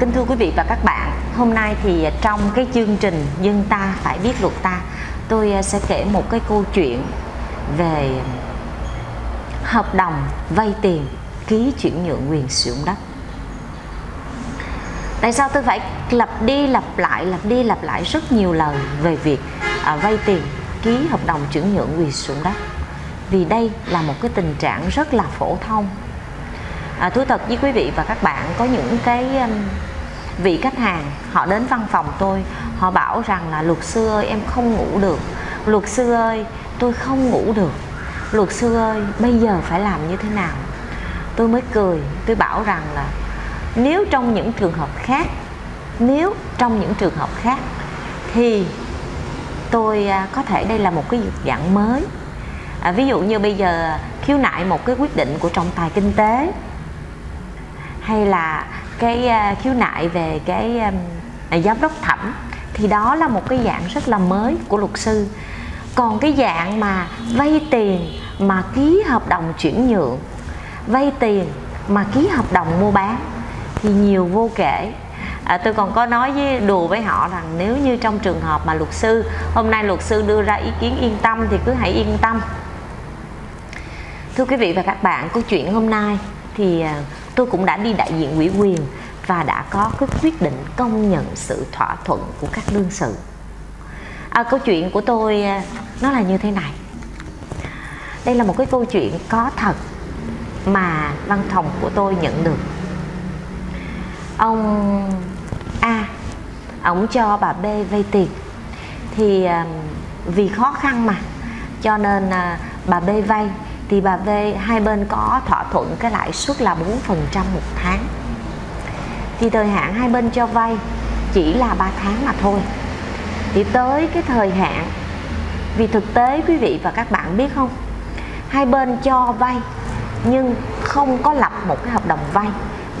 Kính thưa quý vị và các bạn, hôm nay thì trong cái chương trình Dân ta phải biết luật ta, tôi ờ, sẽ kể một cái câu chuyện về hợp đồng vay tiền ký chuyển nhượng quyền sử dụng đất. Tại sao tôi phải lặp đi lặp lại, lặp đi lặp lại rất nhiều lần về việc à, vay tiền ký hợp đồng chuyển nhượng quyền sử dụng đất? Vì đây là một cái tình trạng rất là phổ thông à, thú thật với quý vị và các bạn có những cái um, vị khách hàng họ đến văn phòng tôi họ bảo rằng là luật sư ơi em không ngủ được. Luật sư ơi tôi không ngủ được. Luật sư ơi bây giờ phải làm như thế nào? Tôi mới cười tôi bảo rằng là nếu trong những trường hợp khác nếu trong những trường hợp khác thì tôi à, có thể đây là một cái dạng mới. À, ví dụ như bây giờ khiếu nại một cái quyết định của trọng tài kinh tế hay là cái ờ, khiếu nại về cái giám đốc thẩm thì đó là một cái dạng rất là mới của luật sư. Còn cái dạng mà vay tiền mà ký hợp đồng chuyển nhượng vay tiền mà ký hợp đồng mua bán thì nhiều vô kể. À, tôi còn có nói với đùa với họ rằng nếu như trong trường hợp mà luật sư hôm nay luật sư đưa ra ý kiến yên tâm thì cứ hãy yên tâm. Thưa quý vị và các bạn câu chuyện hôm nay thì ờ, tôi cũng đã đi đại diện ủy quyền và đã có cái quyết định công nhận sự thỏa thuận của các đương sự. À, câu chuyện của tôi à, nó là như thế này. Đây là một cái câu chuyện có thật mà văn phòng của tôi nhận được. Ông A ông cho bà B vay tiền. Thì à, vì khó khăn mà cho nên à, bà B vay thì bà V, hai bên có thỏa thuận cái lãi suất là 4% một tháng. Thì thời hạn hai bên cho vay chỉ là 3 tháng mà thôi. Thì tới cái thời hạn, vì thực tế quý vị và các bạn biết không? Hai bên cho vay nhưng không có lập một cái hợp đồng vay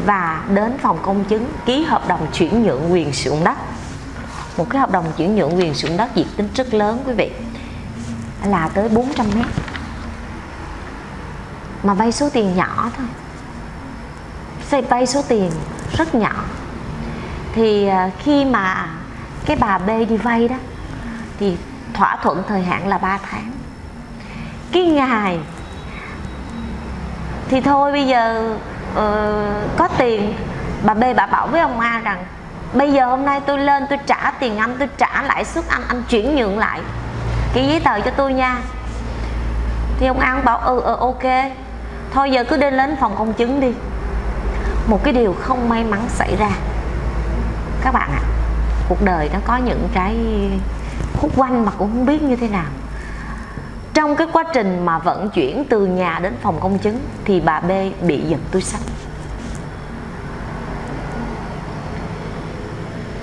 và đến phòng công chứng ký hợp đồng chuyển nhượng quyền sử dụng đất. Một cái hợp đồng chuyển nhượng quyền sử dụng đất diện tích rất lớn quý vị, là tới 400 mét mà vay số tiền nhỏ thôi. Sẽ vay số tiền rất nhỏ. Thì à, khi mà cái bà B đi vay đó thì thỏa thuận thời hạn là 3 tháng. Cái ngày thì thôi bây giờ uh, có tiền bà B bà bảo với ông A rằng bây giờ hôm nay tôi lên tôi trả tiền anh tôi trả lãi suất anh anh chuyển nhượng lại. Cái giấy tờ cho tôi nha. Thì ông A bảo ừ, ừ ok thôi giờ cứ đi lên phòng công chứng đi. Một cái điều không may mắn xảy ra. Các bạn ạ à, cuộc đời nó có những cái khúc quanh mà cũng không biết như thế nào. Trong cái quá trình mà vận chuyển từ nhà đến phòng công chứng thì bà B bị giật túi sách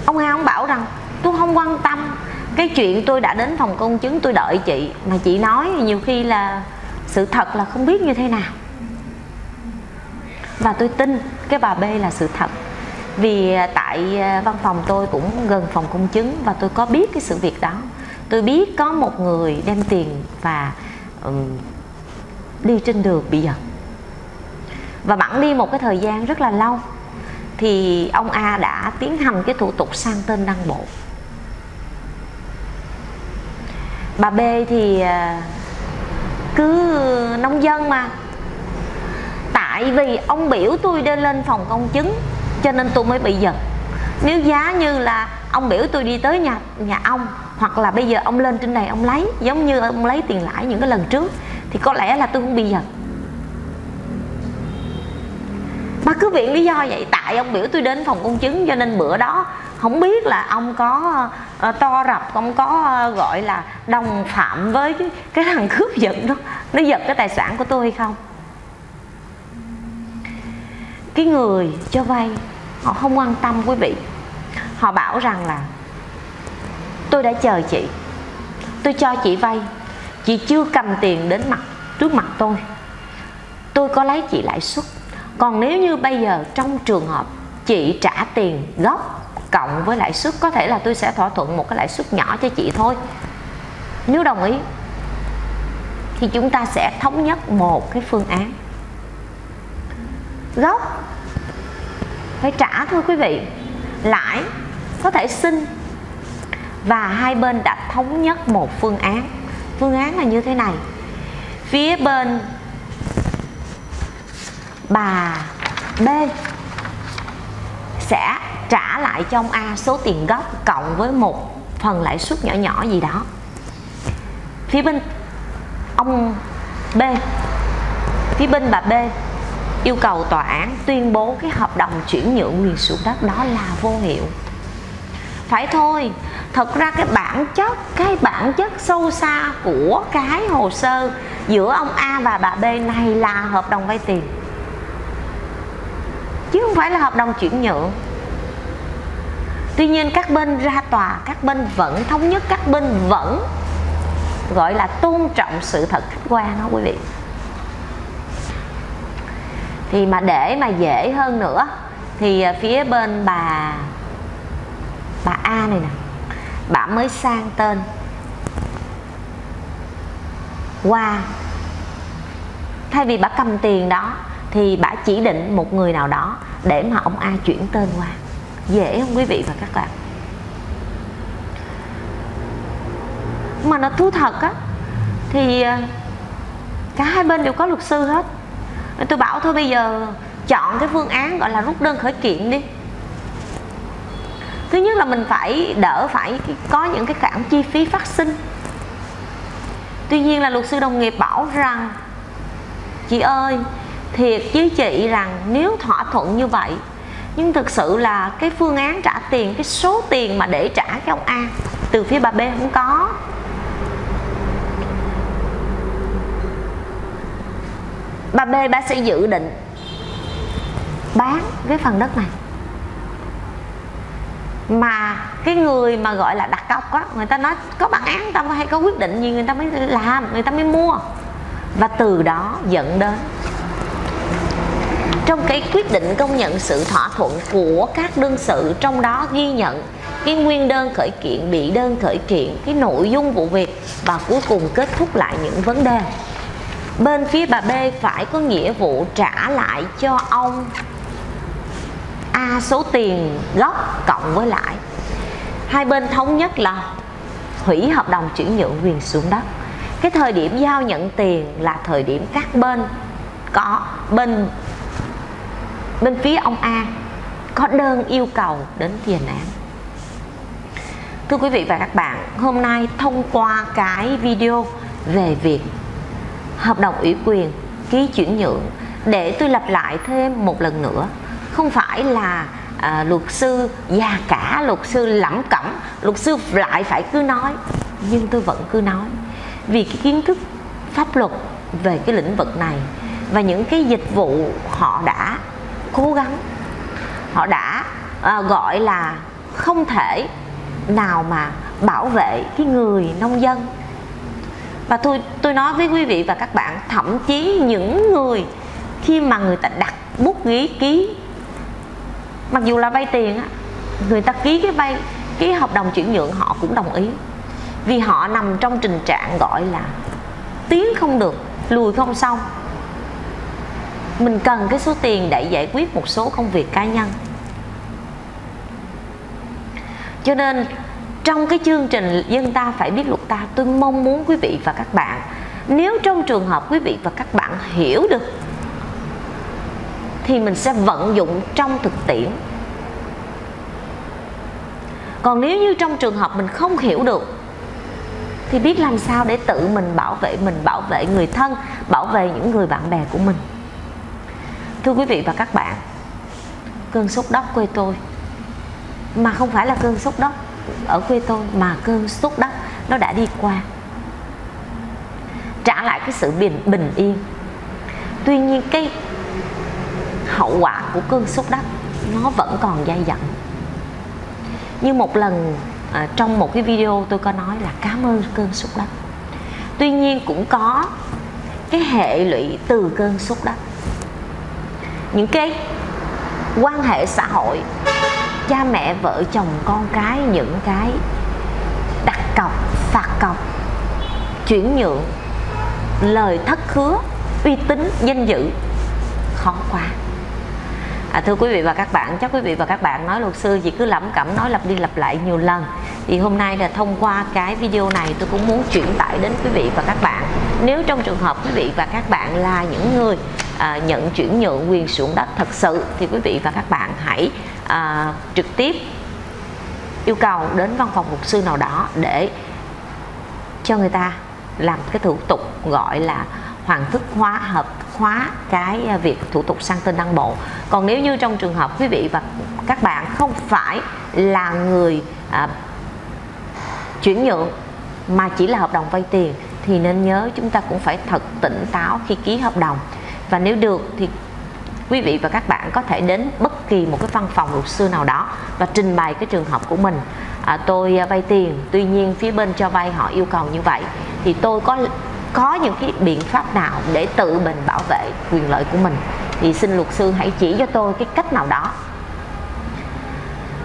ông hai ông bảo rằng tôi không quan tâm cái chuyện tôi đã đến phòng công chứng tôi đợi chị mà chị nói nhiều khi là sự thật là không biết như thế nào và tôi tin cái bà B là sự thật. Vì à, tại à, văn phòng tôi cũng gần phòng công chứng và tôi có biết cái sự việc đó. Tôi biết có một người đem tiền và um, đi trên đường bị giật. Và bẵng đi một cái thời gian rất là lâu thì ông A đã tiến hành cái thủ tục sang tên đăng bộ. Bà B thì à, cứ nông dân mà tại vì ông biểu tôi đi lên phòng công chứng cho nên tôi mới bị giật. Nếu giá như là ông biểu tôi đi tới nhà nhà ông hoặc là bây giờ ông lên trên này ông lấy giống như ông lấy tiền lãi những cái lần trước thì có lẽ là tôi không bị giật. Bà cứ viện lý do vậy tại ông biểu tôi đến phòng công chứng cho nên bữa đó không biết là ông có uh, to rập ông có uh, gọi là đồng phạm với cái, cái thằng cướp giật đó nó giật cái tài sản của tôi hay không cái người cho vay, họ không quan tâm quý vị. Họ bảo rằng là, tôi đã chờ chị, tôi cho chị vay, chị chưa cầm tiền đến mặt, trước mặt tôi. Tôi có lấy chị lãi suất. Còn nếu như bây giờ trong trường hợp chị trả tiền gốc cộng với lãi suất, có thể là tôi sẽ thỏa thuận một cái lãi suất nhỏ cho chị thôi. Nếu đồng ý, thì chúng ta sẽ thống nhất một cái phương án gốc. Phải trả thôi quý vị. Lãi có thể xin. Và hai bên đã thống nhất một phương án. Phương án là như thế này. Phía bên bà B sẽ trả lại cho ông A số tiền gốc cộng với một phần lãi suất nhỏ nhỏ gì đó. Phía bên ông B. Phía bên bà B yêu cầu tòa án tuyên bố cái hợp đồng chuyển nhượng quyền sử dụng đất đó là vô hiệu. Phải thôi, thật ra cái bản chất, cái bản chất sâu xa của cái hồ sơ giữa ông A và bà B này là hợp đồng vay tiền. Chứ không phải là hợp đồng chuyển nhượng. Tuy nhiên các bên ra tòa, các bên vẫn thống nhất, các bên vẫn gọi là tôn trọng sự thật khách quan đó quý vị thì mà để mà dễ hơn nữa, thì ờ, phía bên bà bà A này nè. Bà mới sang tên. Qua. Thay vì bà cầm tiền đó, thì bà chỉ định một người nào đó để mà ông A chuyển tên qua. Dễ không quý vị và các bạn? Mà nó thú thật á, thì ờ, cả hai bên đều có luật sư hết tôi bảo thôi bây giờ chọn cái phương án gọi là rút đơn khởi kiện đi. Thứ nhất là mình phải đỡ phải có những cái khoản chi phí phát sinh. Tuy nhiên là luật sư đồng nghiệp bảo rằng, chị ơi, thiệt với chị rằng nếu thỏa thuận như vậy, nhưng thực sự là cái phương án trả tiền, cái số tiền mà để trả cho ông A từ phía bà B không có. Bà B bà sẽ dự định bán cái phần đất này. Mà cái người mà gọi là đặt cọc á, người ta nói có bản án người ta hay có quyết định gì người ta mới làm, người ta mới mua. Và từ đó dẫn đến trong cái quyết định công nhận sự thỏa thuận của các đương sự, trong đó ghi nhận cái nguyên đơn khởi kiện, bị đơn khởi kiện, cái nội dung vụ việc và cuối cùng kết thúc lại những vấn đề bên phía bà B phải có nghĩa vụ trả lại cho ông A số tiền gốc cộng với lãi. Hai bên thống nhất là hủy hợp đồng chuyển nhượng quyền xuống đất. Cái thời điểm giao nhận tiền là thời điểm các bên có, bên bên phía ông A có đơn yêu cầu đến tiền án. Thưa quý vị và các bạn, hôm nay thông qua cái video về việc hợp đồng ủy quyền ký chuyển nhượng để tôi lặp lại thêm một lần nữa. Không phải là à, luật sư già cả luật sư lẩm cẩm luật sư lại phải cứ nói nhưng tôi vẫn cứ nói. Vì cái kiến thức pháp luật về cái lĩnh vực này và những cái dịch vụ họ đã cố gắng họ đã à, gọi là không thể nào mà bảo vệ cái người nông dân và tôi tôi nói với quý vị và các bạn, thậm chí những người khi mà người ta đặt bút ghi, ký, mặc dù là vay tiền á, người ta ký cái vay, ký hợp đồng chuyển nhượng, họ cũng đồng ý. Vì họ nằm trong tình trạng gọi là tiến không được, lùi không xong mình cần cái số tiền để giải quyết một số công việc cá nhân. Cho nên trong cái chương trình dân ta phải biết luật ta, tôi mong muốn quý vị và các bạn, nếu trong trường hợp quý vị và các bạn hiểu được, thì mình sẽ vận dụng trong thực tiễn. Còn nếu như trong trường hợp mình không hiểu được, thì biết làm sao để tự mình bảo vệ mình, bảo vệ người thân, bảo vệ những người bạn bè của mình. Thưa quý vị và các bạn, cơn sốt đất quê tôi. Mà không phải là cơn sốt đất ở quê tôi mà cơn sốt đất nó đã đi qua. Trả lại cái sự bình bình yên. Tuy nhiên cái hậu quả của cơn sốt đất nó vẫn còn dai dẳng. Như một lần à, trong một cái video tôi có nói là cảm ơn cơn sốt đất tuy nhiên cũng có cái hệ lụy từ cơn sốt đất những cái quan hệ xã hội cha mẹ vợ chồng con cái những cái đặt cọc phạt cọc chuyển nhượng lời thất hứa uy tín danh dự khó quá. À, thưa quý vị và các bạn chắc quý vị và các bạn nói luật sư chỉ cứ lẩm cẩm nói lặp đi lặp lại nhiều lần. Thì hôm nay là thông qua cái video này tôi cũng muốn chuyển tải đến quý vị và các bạn. Nếu trong trường hợp quý vị và các bạn là những người à, nhận chuyển nhượng quyền sử dụng đất thật sự thì quý vị và các bạn hãy à, trực tiếp yêu cầu đến văn phòng luật sư nào đó để cho người ta làm cái thủ tục gọi là hoàn thức hóa hợp hóa cái à, việc thủ tục sang tên đăng bộ. Còn nếu như trong trường hợp quý vị và các bạn không phải là người à, chuyển nhượng mà chỉ là hợp đồng vay tiền thì nên nhớ chúng ta cũng phải thật tỉnh táo khi ký hợp đồng. Và nếu được thì quý vị và các bạn có thể đến bất kỳ một cái văn phòng luật sư nào đó và trình bày cái trường hợp của mình. À, tôi à, vay tiền tuy nhiên phía bên cho vay họ yêu cầu như vậy. Thì tôi có có những cái biện pháp nào để tự mình bảo vệ quyền lợi của mình? Thì xin luật sư hãy chỉ cho tôi cái cách nào đó.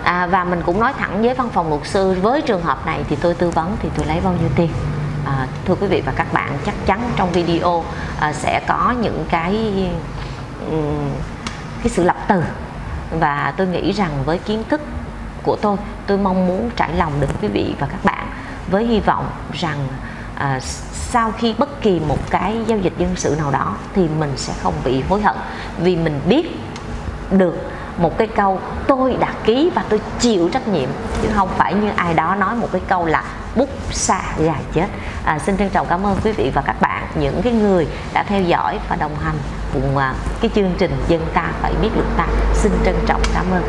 À, và mình cũng nói thẳng với văn phòng luật sư với trường hợp này thì tôi tư vấn thì tôi lấy bao nhiêu tiền? À, thưa quý vị và các bạn chắc chắn trong video à, sẽ có những cái cái sự lập từ. Và tôi nghĩ rằng với kiến thức của tôi tôi mong muốn trải lòng được quý vị và các bạn với hy vọng rằng à, sau khi bất kỳ một cái giao dịch dân sự nào đó thì mình sẽ không bị hối hận vì mình biết được một cái câu tôi đã ký và tôi chịu trách nhiệm. Chứ không phải như ai đó nói một cái câu là bút xa gà chết. À, xin trân trọng cảm ơn quý vị và các bạn những cái người đã theo dõi và đồng hành cùng à, cái chương trình dân ta phải biết luật ta. Xin trân trọng cảm ơn.